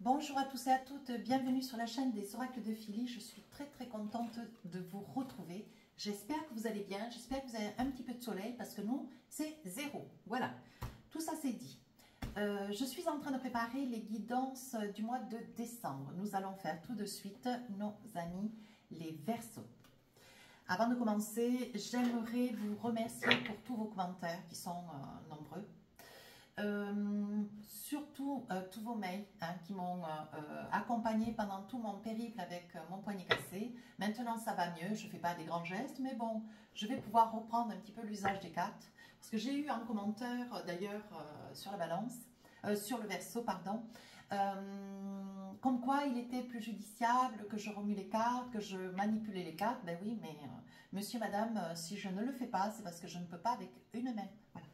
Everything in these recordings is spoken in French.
Bonjour à tous et à toutes, bienvenue sur la chaîne des oracles de Philly. Je suis très très contente de vous retrouver. J'espère que vous allez bien, j'espère que vous avez un petit peu de soleil parce que nous, c'est zéro. Voilà, tout ça c'est dit. Euh, je suis en train de préparer les guidances du mois de décembre. Nous allons faire tout de suite nos amis les Verseaux. Avant de commencer, j'aimerais vous remercier pour tous vos commentaires qui sont euh, nombreux. Euh, surtout euh, tous vos mails hein, qui m'ont euh, accompagné pendant tout mon périple avec mon poignet cassé. Maintenant, ça va mieux. Je ne fais pas des grands gestes, mais bon, je vais pouvoir reprendre un petit peu l'usage des cartes. Parce que j'ai eu un commentaire, d'ailleurs, sur la balance, sur le verso, pardon, comme quoi il était plus judiciable que je remue les cartes, que je manipulais les cartes. Ben oui, mais monsieur, madame, si je ne le fais pas, c'est parce que je ne peux pas avec une main. Voilà.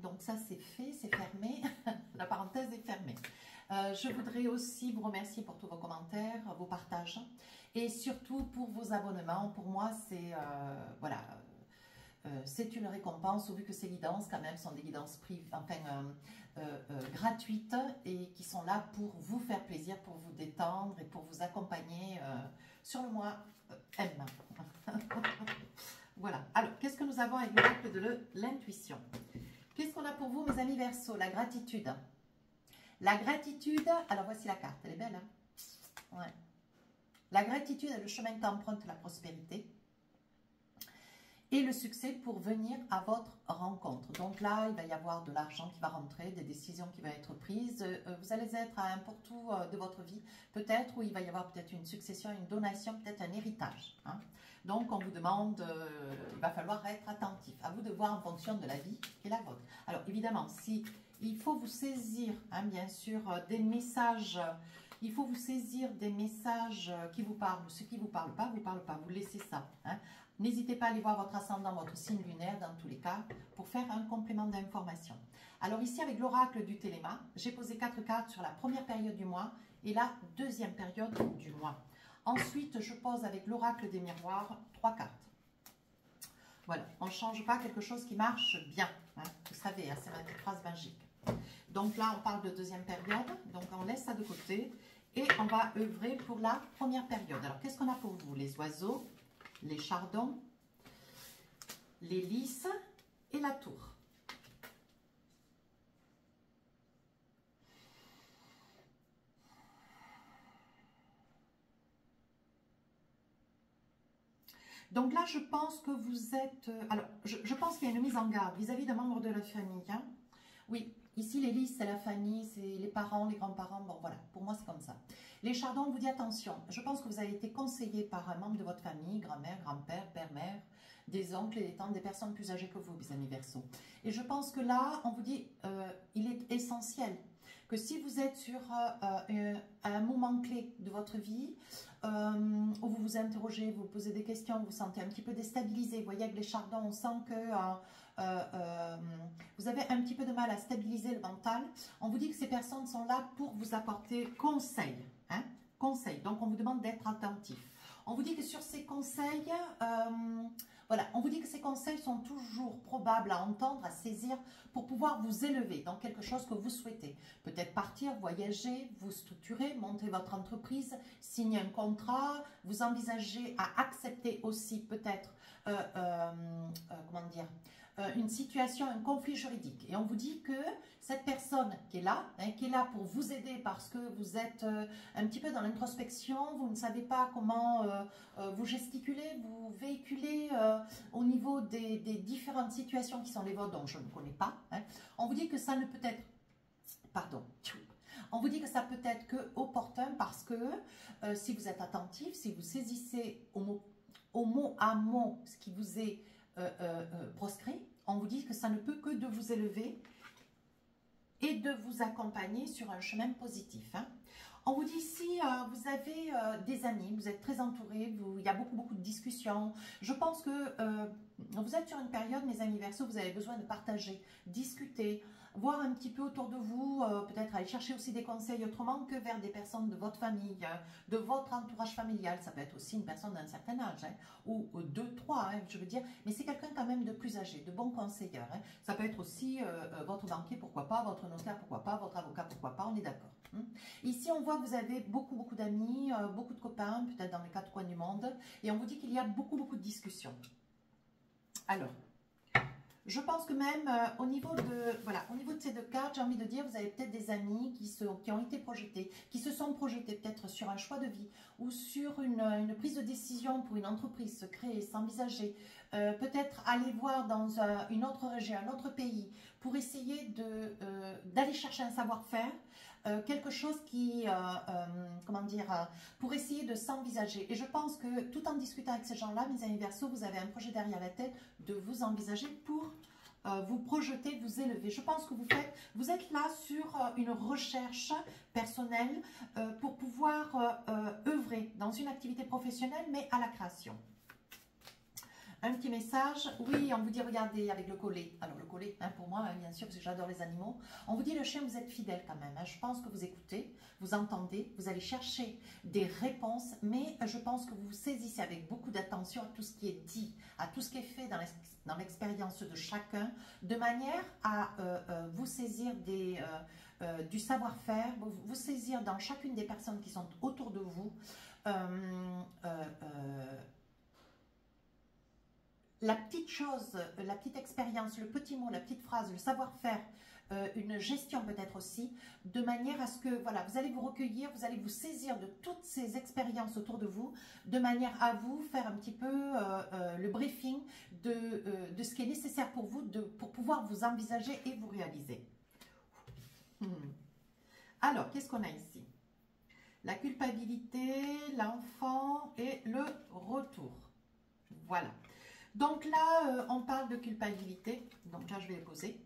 Donc ça, c'est fait, c'est fermé. La parenthèse est fermée. Euh, je voudrais aussi vous remercier pour tous vos commentaires, vos partages et surtout pour vos abonnements. Pour moi, c'est euh, voilà, euh, une récompense, vu que ces guidances, quand même, sont des guidances privées, gratuites et qui sont là pour vous faire plaisir, pour vous détendre et pour vous accompagner sur le mois M. voilà. Alors, qu'est-ce que nous avons avec l'oracle de l'intuition? Qu'est-ce qu'on a pour vous, mes amis Verseau? La gratitude. La gratitude, alors voici la carte, elle est belle. Hein? La gratitude est le chemin qu'emprunte la prospérité et le succès pour venir à votre rencontre. Donc là, il va y avoir de l'argent qui va rentrer, des décisions qui vont être prises. Euh, vous allez être à un pour-tout euh, de votre vie, peut-être, où il va y avoir peut-être une succession, une donation, peut-être un héritage. Hein? Donc, on vous demande, euh, il va falloir être attentif. À vous de voir en fonction de la vie est la vôtre. Alors, évidemment, si il faut vous saisir, hein, bien sûr, des messages il faut vous saisir des messages qui vous parlent, ce qui ne vous parle pas, vous parle pas, vous laissez ça. Hein. N'hésitez pas à aller voir votre ascendant, votre signe lunaire dans tous les cas pour faire un complément d'information. Alors ici avec l'oracle du Téléma, j'ai posé quatre cartes sur la première période du mois et la deuxième période du mois. Ensuite, je pose avec l'oracle des miroirs trois cartes. Voilà, on ne change pas quelque chose qui marche bien. Hein. Vous savez, hein, c'est ma phrase magique. Donc là, on parle de deuxième période. Donc on laisse ça de côté. Et on va œuvrer pour la première période. Alors, qu'est-ce qu'on a pour vous? Les oiseaux, les chardons, les lys et la tour. Donc là, je pense que vous êtes... Euh, alors, je, pense qu'il y a une mise en garde vis-à-vis d'un membre de la famille. Hein. Oui, ici, les listes, c'est la famille, c'est les parents, les grands-parents. Bon, voilà, pour moi, c'est comme ça. Les chardons, on vous dit attention. Je pense que vous avez été conseillé par un membre de votre famille, grand-mère, grand-père, père-mère, des oncles et des tantes, des personnes plus âgées que vous, mes amis verso. Et je pense que là, on vous dit, euh, il est essentiel que si vous êtes sur euh, euh, un moment clé de votre vie, euh, où vous vous interrogez, vous posez des questions, vous vous sentez un petit peu déstabilisé, vous voyez avec les chardons, on sent que vous avez un petit peu de mal à stabiliser le mental, on vous dit que ces personnes sont là pour vous apporter conseil, hein, conseil. donc on vous demande d'être attentif. On vous dit que sur ces conseils, voilà, on vous dit que ces conseils sont toujours probables à entendre, à saisir pour pouvoir vous élever dans quelque chose que vous souhaitez. Peut-être partir, voyager, vous structurer, monter votre entreprise, signer un contrat, vous envisagez à accepter aussi peut-être, euh, euh, euh, comment dire, euh, une situation, un conflit juridique. Et on vous dit que cette personne qui est là, hein, qui est là pour vous aider parce que vous êtes euh, un petit peu dans l'introspection, vous ne savez pas comment euh, vous gesticuler, vous véhiculer au niveau des, différentes situations qui sont les vôtres, dont je ne connais pas. Hein. On vous dit que ça ne peut être... Pardon. On vous dit que ça peut être que opportun parce que si vous êtes attentif, si vous saisissez au mot, à mot ce qui vous est euh, euh, euh, proscrit, on vous dit que ça ne peut que de vous élever et de vous accompagner sur un chemin positif. Hein. On vous dit ici, vous avez des amis, vous êtes très entourés, il y a beaucoup, beaucoup de discussions. Je pense que vous êtes sur une période, mes amis verso, vous avez besoin de partager, discuter, voir un petit peu autour de vous, euh, peut-être aller chercher aussi des conseils autrement que vers des personnes de votre famille, hein, de votre entourage familial. Ça peut être aussi une personne d'un certain âge, hein, ou, deux, trois, hein, je veux dire. Mais c'est quelqu'un quand même de plus âgé, de bons conseillers. Ça peut être aussi euh, euh, votre banquier, pourquoi pas, votre notaire, pourquoi pas, votre avocat, pourquoi pas, on est d'accord. Ici, on voit que vous avez beaucoup, beaucoup d'amis, euh, beaucoup de copains, peut-être dans les quatre coins du monde. Et on vous dit qu'il y a beaucoup, beaucoup de discussions. Alors, je pense que même euh, au, niveau de, ces deux cartes, j'ai envie de dire, vous avez peut-être des amis qui, ont été projetés, qui se sont projetés peut-être sur un choix de vie ou sur une, prise de décision pour une entreprise se créer, s'envisager, euh, peut-être aller voir dans une autre région, un autre pays, pour essayer d'aller chercher un savoir-faire, euh, quelque chose qui, euh, euh, comment dire, pour essayer de s'envisager. Et je pense que tout en discutant avec ces gens-là, mes amis verso, vous avez un projet derrière la tête de vous envisager pour vous projeter, vous élever. Je pense que vous faites, vous êtes là sur une recherche personnelle pour pouvoir œuvrer dans une activité professionnelle, mais à la création. Un petit message. Oui, on vous dit, regardez, avec le collet. Alors, le collet, hein, pour moi, hein, bien sûr, parce que j'adore les animaux. On vous dit, le chien, vous êtes fidèle quand même. Hein. Je pense que vous écoutez, vous entendez, vous allez chercher des réponses, mais je pense que vous vous saisissez avec beaucoup d'attention à tout ce qui est dit, à tout ce qui est fait dans l'expérience de chacun, de manière à euh, euh, vous saisir. Euh, du savoir-faire, vous, saisir dans chacune des personnes qui sont autour de vous, la petite chose, euh, la petite expérience, le petit mot, la petite phrase, le savoir-faire, euh, une gestion peut-être aussi, de manière à ce que voilà, vous allez vous recueillir, vous allez vous saisir de toutes ces expériences autour de vous, de manière à vous faire un petit peu euh, le briefing de, de, ce qui est nécessaire pour vous, de, pour pouvoir vous envisager et vous réaliser. Hmm. Alors, qu'est-ce qu'on a ici? La culpabilité, l'enfant et le retour. Voilà. Donc là, euh, on parle de culpabilité. Donc là, je vais poser.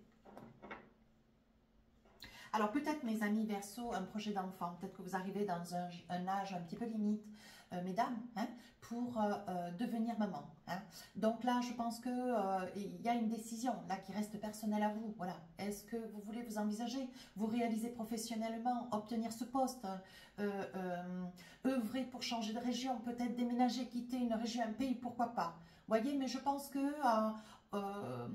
Alors peut-être mes amis verso, un projet d'enfant, peut-être que vous arrivez dans un, âge un petit peu limite, euh, mesdames, hein, pour euh, devenir maman. Hein. Donc là, je pense qu'il il y a une décision là qui reste personnelle à vous. Voilà. Est-ce que vous voulez vous envisager, vous réaliser professionnellement, obtenir ce poste, œuvrer pour changer de région, peut-être déménager, quitter une région, un pays, pourquoi pas? Voyez, mais je pense que euh, euh,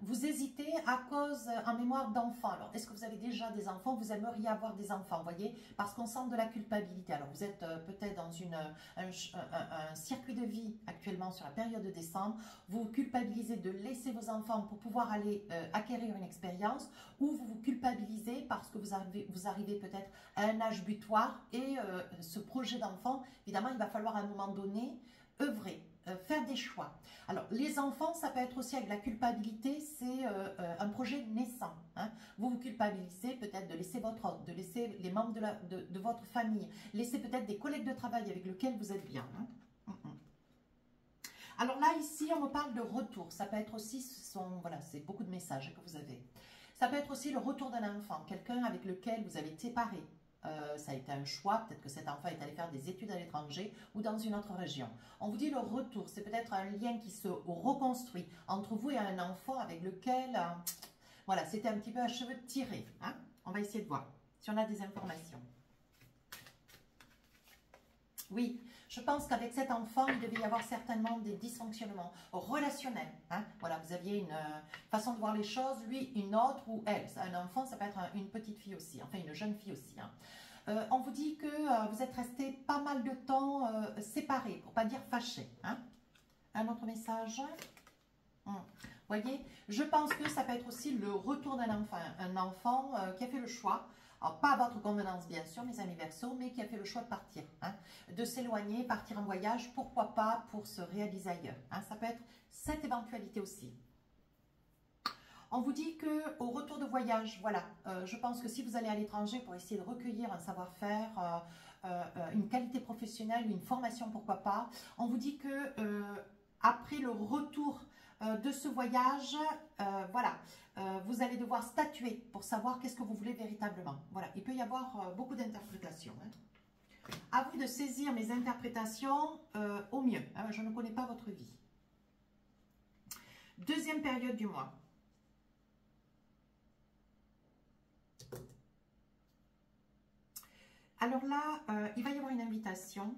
vous hésitez à cause, en mémoire d'enfants. Alors, est-ce que vous avez déjà des enfants? Vous aimeriez avoir des enfants, voyez? Parce qu'on sent de la culpabilité. Alors, vous êtes euh, peut-être dans une, un, circuit de vie actuellement sur la période de décembre. Vous culpabilisez de laisser vos enfants pour pouvoir aller acquérir une expérience ou vous vous culpabilisez parce que vous arrivez, vous arrivez peut-être à un âge butoir et ce projet d'enfant, évidemment, il va falloir à un moment donné œuvrer euh, faire des choix. Alors, les enfants, ça peut être aussi avec la culpabilité, c'est euh, euh, un projet naissant. Hein. Vous vous culpabilisez peut-être de laisser votre de laisser les membres de, votre famille, laisser peut-être des collègues de travail avec lesquels vous êtes bien. Hein. Mm, mm. Alors là, ici, on me parle de retour. Ça peut être aussi, son, voilà, c'est beaucoup de messages que vous avez. Ça peut être aussi le retour d'un enfant, quelqu'un avec lequel vous avez été séparé, euh, ça a été un choix, peut-être que cet enfant est allé faire des études à l'étranger ou dans une autre région. On vous dit le retour, c'est peut-être un lien qui se reconstruit entre vous et un enfant avec lequel, euh, voilà, c'était un petit peu à cheveux tirés. Hein. On va essayer de voir si on a des informations. Oui, je pense qu'avec cet enfant, il devait y avoir certainement des dysfonctionnements relationnels. Hein. Voilà, vous aviez une euh, façon de voir les choses, lui une autre ou elle. Un enfant, ça peut être une petite fille aussi, enfin une jeune fille aussi. Hein. Euh, on vous dit que euh, vous êtes resté pas mal de temps séparés, pour pas dire fâchés. Hein. Un autre message? Hum. voyez, je pense que ça peut être aussi le retour d'un enfant, un enfant qui a fait le choix alors, pas à votre convenance, bien sûr, mes amis verso, mais qui a fait le choix de partir, hein, de s'éloigner, partir en voyage, pourquoi pas pour se réaliser ailleurs. Hein. ça peut être cette éventualité aussi. On vous dit que au retour de voyage, voilà, euh, je pense que si vous allez à l'étranger pour essayer de recueillir un savoir-faire, euh, euh, une qualité professionnelle, une formation, pourquoi pas, on vous dit que après le retour de ce voyage, voilà, euh, vous allez devoir statuer pour savoir qu'est-ce que vous voulez véritablement. Voilà, il peut y avoir euh, beaucoup d'interprétations. Hein. À vous de saisir mes interprétations euh, au mieux. Hein. je ne connais pas votre vie. Deuxième période du mois. Alors là, il va y avoir une invitation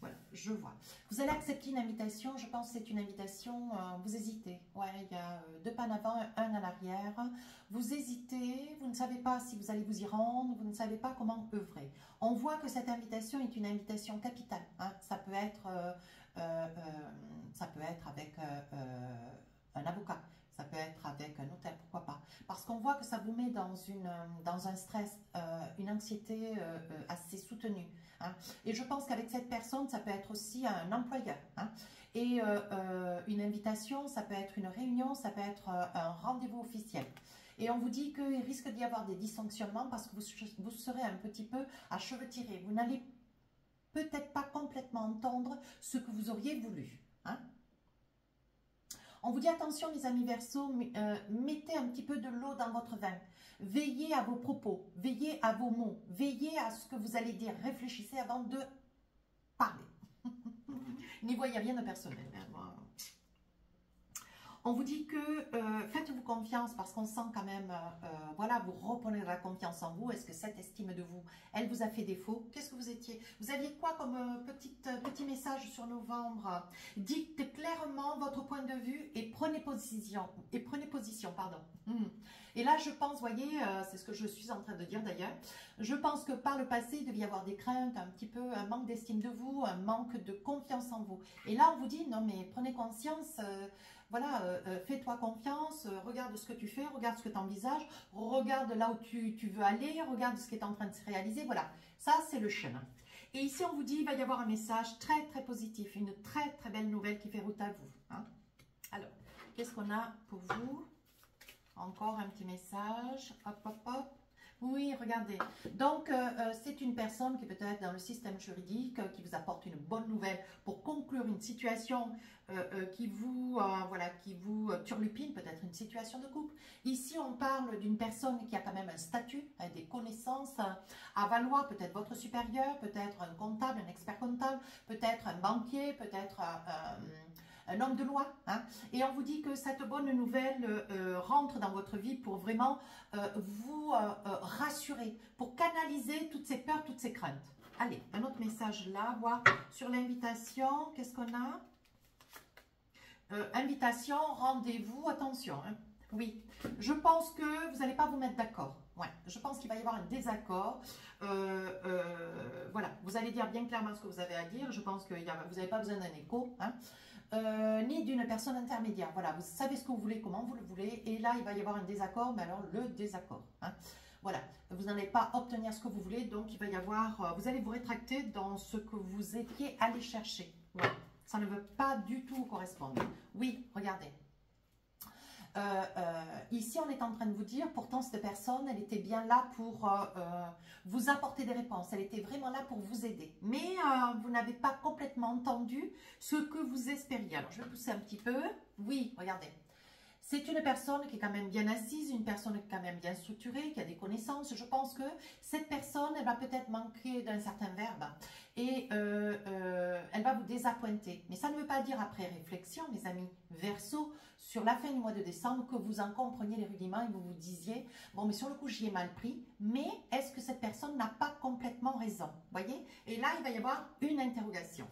Voilà, je vois. Vous allez accepter une invitation, je pense que c'est une invitation, euh, vous hésitez. Ouais, il y a euh, deux pas en avant, un en arrière. Vous hésitez, vous ne savez pas si vous allez vous y rendre, vous ne savez pas comment œuvrer. On voit que cette invitation est une invitation capitale. Hein. Ça, peut être, euh, ça peut être avec un avocat, ça peut être avec un hôtel, pourquoi pas. Parce qu'on voit que ça vous met dans, une, dans un stress, une anxiété assez soutenue. Hein. Et je pense qu'avec cette personne, ça peut être aussi un employeur. Hein. Et euh, euh, une invitation, ça peut être une réunion, ça peut être euh, un rendez-vous officiel. Et on vous dit qu'il risque d'y avoir des dysfonctionnements parce que vous, serez un petit peu à cheveux tirés. Vous n'allez peut-être pas complètement entendre ce que vous auriez voulu. Hein. On vous dit attention les amis Verseau, mettez un petit peu de l'eau dans votre vin. Veillez à vos propos, veillez à vos mots, veillez à ce que vous allez dire. Réfléchissez avant de parler. N'y voyez rien de personnel. Hein, on vous dit que euh, faites-vous confiance parce qu'on sent quand même, euh, euh, voilà, vous reprenez la confiance en vous. Est-ce que cette estime de vous, elle vous a fait défaut? Qu'est-ce que vous étiez? Vous aviez quoi comme petit message sur novembre? Dites clairement votre point de vue et prenez position. Et prenez position, pardon. Hmm. Et là, je pense, voyez, c'est ce que je suis en train de dire d'ailleurs, je pense que par le passé, il devait y avoir des craintes, un petit peu un manque d'estime de vous, un manque de confiance en vous. Et là, on vous dit, non mais prenez conscience voilà, euh, euh, fais-toi confiance, euh, regarde ce que tu fais, regarde ce que tu envisages, regarde là où tu, veux aller, regarde ce qui est en train de se réaliser. Voilà, ça c'est le chemin. Et ici, on vous dit, il va y avoir un message très très positif, une très très belle nouvelle qui fait route à vous. Hein. Alors, qu'est-ce qu'on a pour vous? Encore un petit message. Hop, hop, hop. Oui, regardez. Donc, euh, euh, c'est une personne qui peut être dans le système juridique, euh, qui vous apporte une bonne nouvelle pour conclure une situation qui vous, voilà, qui vous turlupine, peut-être une situation de couple. Ici, on parle d'une personne qui a quand même un statut, des connaissances à valoir, peut-être votre supérieur, peut-être un comptable, un expert comptable, peut-être un banquier, peut-être un homme de loi. Hein. Et on vous dit que cette bonne nouvelle euh, euh, rentre dans votre vie pour vraiment euh, vous rassurer, pour canaliser toutes ces peurs, toutes ces craintes. Allez, un autre message là, voir sur l'invitation, qu'est-ce qu'on a? Invitation, rendez-vous, attention. Hein. Oui, je pense que vous n'allez pas vous mettre d'accord. Ouais, je pense qu'il va y avoir un désaccord. voilà, vous allez dire bien clairement ce que vous avez à dire. Je pense que vous n'avez pas besoin d'un écho. Hein. Euh, ni d'une personne intermédiaire. Voilà, vous savez ce que vous voulez, comment vous le voulez, et là, il va y avoir un désaccord, mais alors le désaccord. Hein. Voilà, vous n'allez pas obtenir ce que vous voulez, donc il va y avoir, euh, vous allez vous rétracter dans ce que vous étiez allé chercher. Ça ne veut pas du tout correspondre. Oui, regardez, euh, euh, ici, on est en train de vous dire, pourtant, cette personne, elle était bien là pour euh, vous apporter des réponses. Elle était vraiment là pour vous aider. Mais vous n'avez pas complètement entendu ce que vous espériez. Alors, je vais pousser un petit peu. Oui, regardez. C'est une personne qui est quand même bien assise, une personne qui est quand même bien structurée, qui a des connaissances. Je pense que cette personne, elle va peut-être manquer d'un certain verbe et euh, euh, elle va vous désappointer. Mais ça ne veut pas dire après réflexion, mes amis, verso, sur la fin du mois de décembre, que vous en compreniez les rudiments et vous vous disiez, bon, mais sur le coup, j'y ai mal pris, mais est-ce que cette personne n'a pas complètement raison? Voyez? Et là, il va y avoir une interrogation.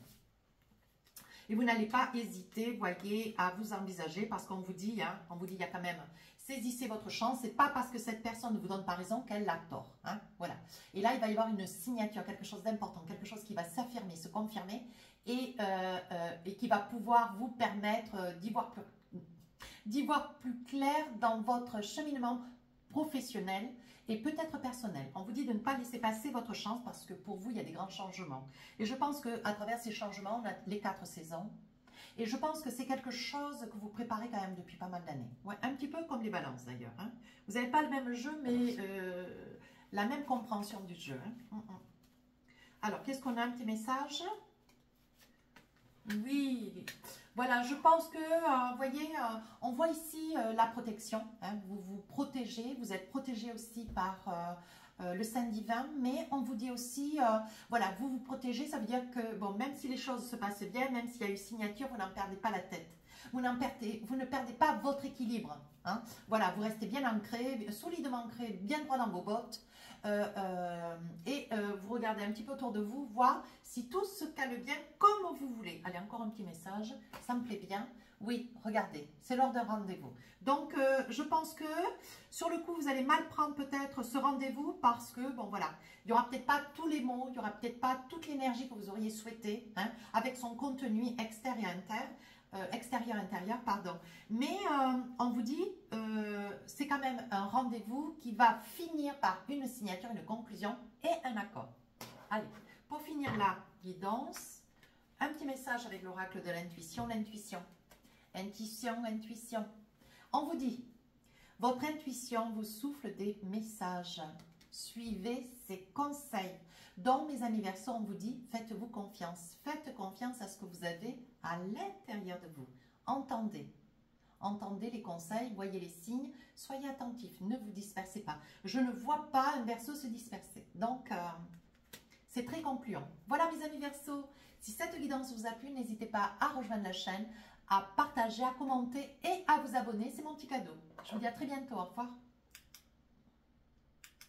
Et vous n'allez pas hésiter, voyez, à vous envisager parce qu'on vous dit, hein, on vous dit, il y a quand même, saisissez votre chance. C'est pas parce que cette personne ne vous donne pas raison qu'elle a tort. Hein, voilà. Et là, il va y avoir une signature, quelque chose d'important, quelque chose qui va s'affirmer, se confirmer et, euh, euh, qui va pouvoir vous permettre euh, d'y voir d'y voir plus clair dans votre cheminement professionnel et peut-être personnel. On vous dit de ne pas laisser passer votre chance parce que pour vous, il y a des grands changements. Et je pense qu'à travers ces changements, on a les quatre saisons. Et je pense que c'est quelque chose que vous préparez quand même depuis pas mal d'années. Ouais, un petit peu comme les balances d'ailleurs. Hein. Vous n'avez pas le même jeu, mais euh, la même compréhension du jeu. Hein. Hum, hum. Alors, qu'est-ce qu'on a? Un petit message? Oui. Voilà, je pense que, euh, vous voyez, euh, on voit ici euh, la protection. Hein. vous vous protégez, vous êtes protégé aussi par le Saint divin, mais on vous dit aussi, voilà, vous vous protégez, ça veut dire que, bon, même si les choses se passent bien, même s'il y a eu signature, vous n'en perdez pas la tête. Vous, perdez, vous ne perdez pas votre équilibre. Hein. Voilà, vous restez bien ancré, solidement ancré, bien droit dans vos bottes. Et vous regardez un petit peu autour de vous, voir si tout se cale bien comme vous voulez. Allez, encore un petit message, ça me plaît bien. Oui, regardez, c'est lors d'un rendez-vous. Donc, euh, je pense que sur le coup, vous allez mal prendre peut-être ce rendez-vous parce que, bon voilà, il n'y aura peut-être pas tous les mots, il n'y aura peut-être pas toute l'énergie que vous auriez souhaité hein, avec son contenu extérieur interne. Euh, extérieur intérieur pardon mais euh, on vous dit c'est quand même un rendez-vous qui va finir par une signature une conclusion et un accord allez pour finir la guidance un petit message avec l'oracle de l'intuition l'intuition Intuition, intuition. On vous dit, votre intuition vous souffle des messages. Suivez ses conseils. Dans mes anniversaires, on vous dit, faites-vous confiance. Faites confiance à ce que vous avez à l'intérieur de vous. Entendez. Entendez les conseils, voyez les signes, soyez attentifs, ne vous dispersez pas. Je ne vois pas un verso se disperser. Donc, euh, c'est très concluant. Voilà mes amis verso. Si cette guidance vous a plu, n'hésitez pas à rejoindre la chaîne, à partager, à commenter et à vous abonner. C'est mon petit cadeau. Je vous dis à très bientôt. Au revoir.